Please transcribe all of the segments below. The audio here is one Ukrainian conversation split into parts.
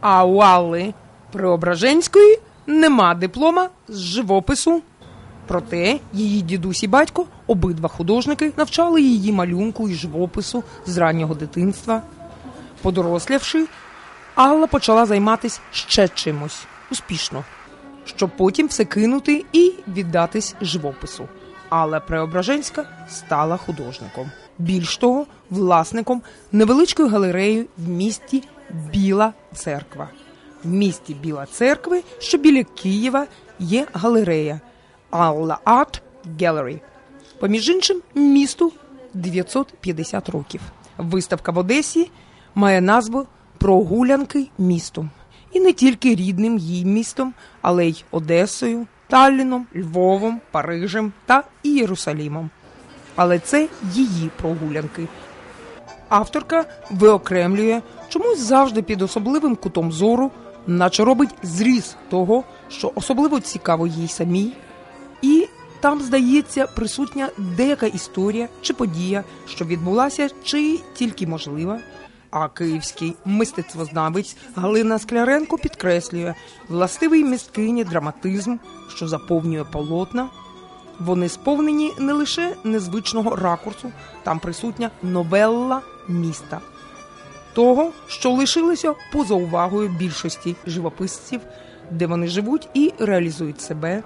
А у Алли Преображенської нема диплома з живопису. Проте її дідусь і батько, обидва художники, навчали її малюнку і живопису з раннього дитинства. Подорослявши, Алла почала займатися ще чимось успішно, щоб потім все кинути і віддатись живопису. Алла Преображенська стала художником. Більш того, власником невеличкої галереї в місті Біла Церква. В місті Біла Церкви, що біля Києва, є галерея Алла Art Gallery. Поміж іншим, місту 950 років. Виставка в Одесі має назву Прогулянки містом. І не тільки рідним їй містом, але й Одесою, Талліном, Львовом, Парижем та Єрусалімом. Але це її прогулянки. Авторка виокремлює чомусь завжди під особливим кутом зору, наче робить зріз того, що особливо цікаво їй самій, і там, здається, присутня деяка історія чи подія, що відбулася, чи тільки можлива. А київський мистецтвознавець Галина Скляренко підкреслює властивий місткині драматизм, що заповнює полотна. Вони сповнені не лише незвичного ракурсу, там присутня новелла міста, того, що лишилося поза увагою більшості живописців, де вони живуть і реалізують себе.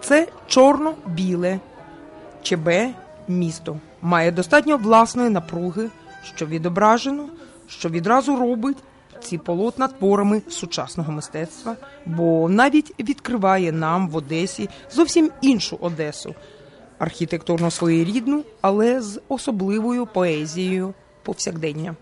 Це чорно-біле ЧБ місто має достатньо власної напруги, що відображено, що відразу робить ці полотна творами сучасного мистецтва, бо навіть відкриває нам в Одесі зовсім іншу Одесу, архітектурно своєрідну, але з особливою поезією повсякдення.